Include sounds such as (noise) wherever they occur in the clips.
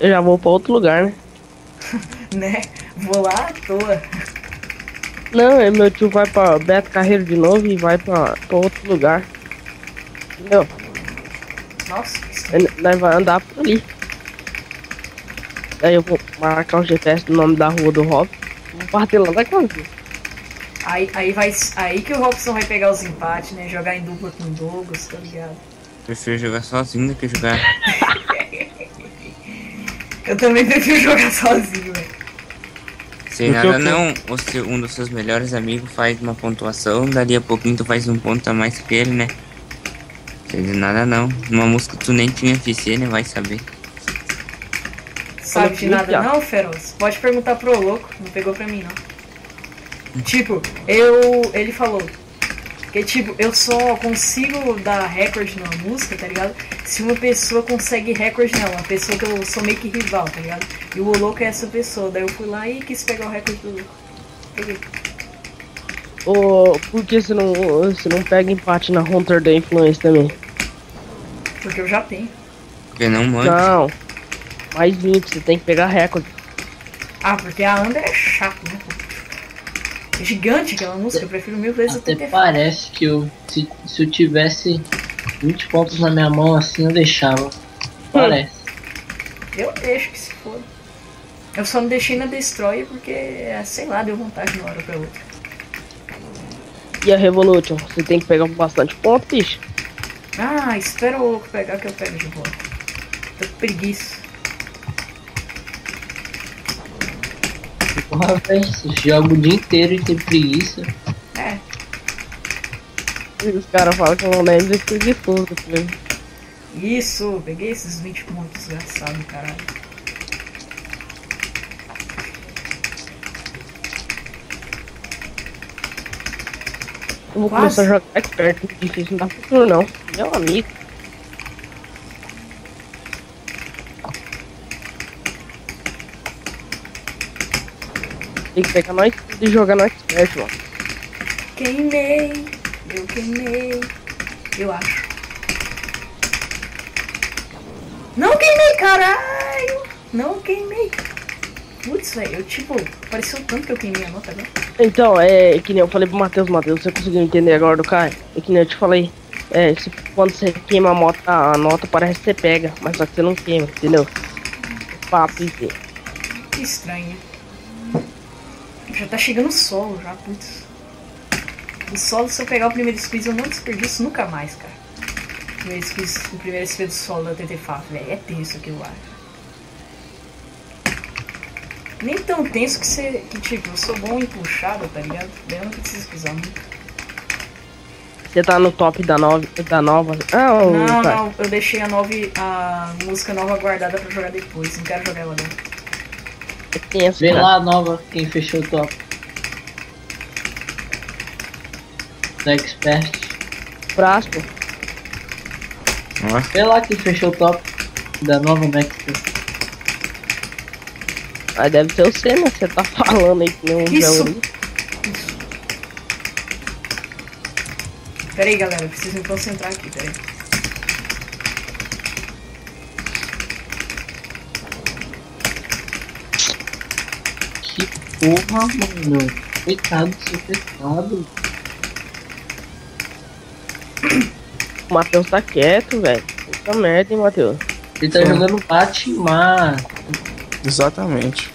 eu já vou pra outro lugar, né? (laughs) né? Vou lá à toa. Não, é meu tio vai pra Beto Carreiro de novo e vai pra, pra outro lugar. Entendeu? Nossa, Ele- Nós vai andar por ali. Daí eu vou marcar o GPS do nome da rua do Rob. Vou bater lá na casa. aí, aí, vai, aí que o Robson vai pegar os empates, né? Jogar em dupla com o Douglas, tá ligado? Prefiro jogar sozinho do que jogar. (laughs) Eu também prefiro jogar sozinho, velho. Sem Porque nada não, o seu- um dos seus melhores amigos faz uma pontuação, dali a pouquinho tu faz um ponto a mais que ele, né? Sem de nada não. Uma música tu nem tinha FC, né? Vai saber. Sabe de nada não, Feroz? Pode perguntar pro louco, não pegou pra mim não. Tipo, eu. Ele falou que tipo, eu só consigo dar recorde numa música, tá ligado? Se uma pessoa consegue recorde nela, uma pessoa que eu sou meio que rival, tá ligado? E o louco é essa pessoa. Daí eu fui lá e quis pegar o recorde do louco. Peguei. Ô, por que você não, você não pega empate na Hunter da Influence também? Porque eu já tenho. Porque não manda. Não. Mais 20, você tem que pegar recorde. Ah, porque a Amber é chato, né? É gigante aquela música, eu prefiro mil vezes o Até TTF. parece que eu, se, se eu tivesse 20 pontos na minha mão assim, eu deixava. Parece. Eu deixo que se for. Eu só não deixei na Destroy porque, é, sei lá, deu vontade de uma hora pra outra. E a Revolution, você tem que pegar bastante ponto, bicho. Ah, espera o louco pegar que eu pego de volta. Tô com preguiça. Porra, velho, joga o dia inteiro e tem preguiça. É, E os caras falam que não lembro desse preguiçoso. falei, isso, peguei esses 20 pontos, desgraçado, caralho. Eu vou Quase. começar a jogar expert, muito difícil, não dá futuro não. Meu amigo. Tem que pegar nós e jogar no expert, mano. Queimei, eu queimei, eu acho. Não queimei, caralho! Não queimei. Putz, velho, eu tipo, pareceu tanto que eu queimei a nota agora. Então, é que nem eu falei pro Matheus, Matheus, você conseguiu entender agora do Caio? É que nem eu te falei. É, se, quando você queima a, moto, a nota parece que você pega, mas só que você não queima, entendeu? Papo e Que estranho. Já tá chegando o solo já, putz. O solo, se eu pegar o primeiro squeeze, eu não desperdiço nunca mais, cara. O primeiro squeeze, o primeiro squeeze do solo da TT Faf, velho. É tenso aquilo lá. Nem tão tenso que você. Que tipo, eu sou bom em puxada, tá ligado? Daí eu não preciso squeezar muito. Você tá no top da, nove, da nova. Ah, Não, Caio. não, eu deixei a, nove, a música nova guardada pra jogar depois. Não quero jogar ela agora. É tenso, Vê cara. lá a nova, quem fechou o top. Da Expert. Ó, Vê lá quem fechou o top da nova Max. Mas deve ser você, né? Você tá falando aí que um Isso. velho. Pera aí, galera, eu preciso me concentrar aqui, pera aí. Que porra, mano. Coitado do seu teclado. O Matheus tá quieto, velho. Puta merda, hein, Matheus. Ele tá Sim. jogando Batman. Exatamente.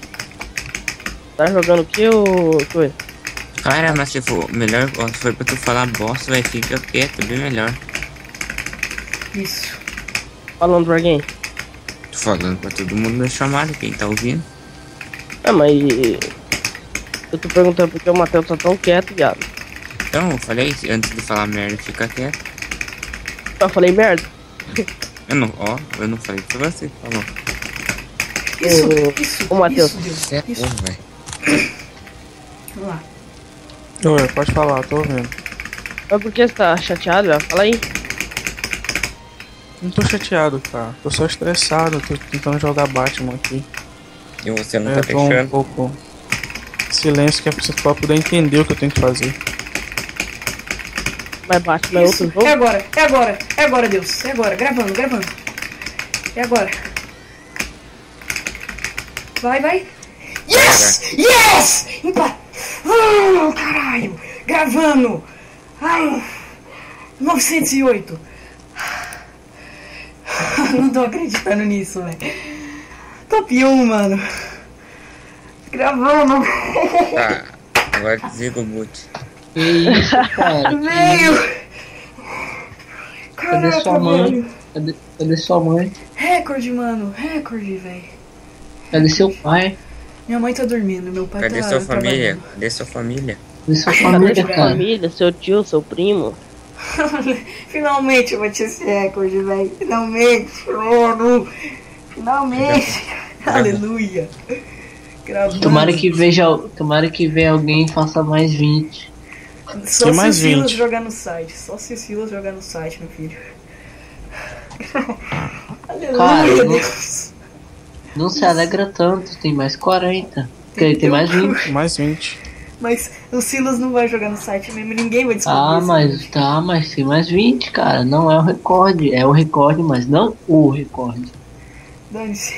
Tá jogando o que, ô coisa? Cara, mas se for melhor, se for pra tu falar bosta, vai ficar quieto, bem melhor. Isso. Falando pra quem? Tô falando pra todo mundo da chamada, quem tá ouvindo. Ah, mas. Eu tô perguntando por que o Matheus tá tão quieto, viado. Então, eu falei, antes de falar merda, fica quieto. Eu falei merda. Eu não, ó, eu não falei você, falou. Isso, Ô, isso, ô, Matheus. isso, Deus. Você é Isso. velho. Vamos lá. Oi, pode falar, tô ouvindo. Mas por que você tá chateado, velho? Fala aí. Não tô chateado, cara. Tô só estressado, tô tentando jogar Batman aqui. E você não É, tá tô um pouco silêncio que é pra poder entender o que eu tenho que fazer. Mas Batman é outro jogo? É agora, é agora, é agora, Deus. É agora, gravando, gravando. É agora. Vai, vai. Yes! Yes! Empa... Ah, caralho! Gravando! Ai, 908. Não tô acreditando nisso, velho. Top 1, mano. Gravando. Tá, agora desliga o boot. Que isso, cara? Veio! Cadê sua mãe? velho. Cadê, cadê sua mãe? Recorde, mano. Recorde, velho. Cadê seu pai? Minha mãe tá dormindo, meu pai Cadê tá sua família? Cadê sua família? Cadê sua Cadê família, sua cara? família, seu tio, seu primo? (laughs) Finalmente eu bati esse recorde, velho. Finalmente, mano. Finalmente. Aleluia. Gravando. Tomara que veja, tomara que venha alguém e faça mais 20. Só se mais o Silas 20. jogar no site. Só se o Silas jogar no site, meu filho. (laughs) Aleluia, Cara, eu não- Deus. Não se alegra tanto, tem mais 40. Porque aí tem mais 20. Mais 20. Mas o Silas não vai jogar no site mesmo, ninguém vai descobrir. Ah, mas recorde. tá, mas tem mais 20, cara. Não é o recorde. É o recorde, mas não o recorde. Dane-se.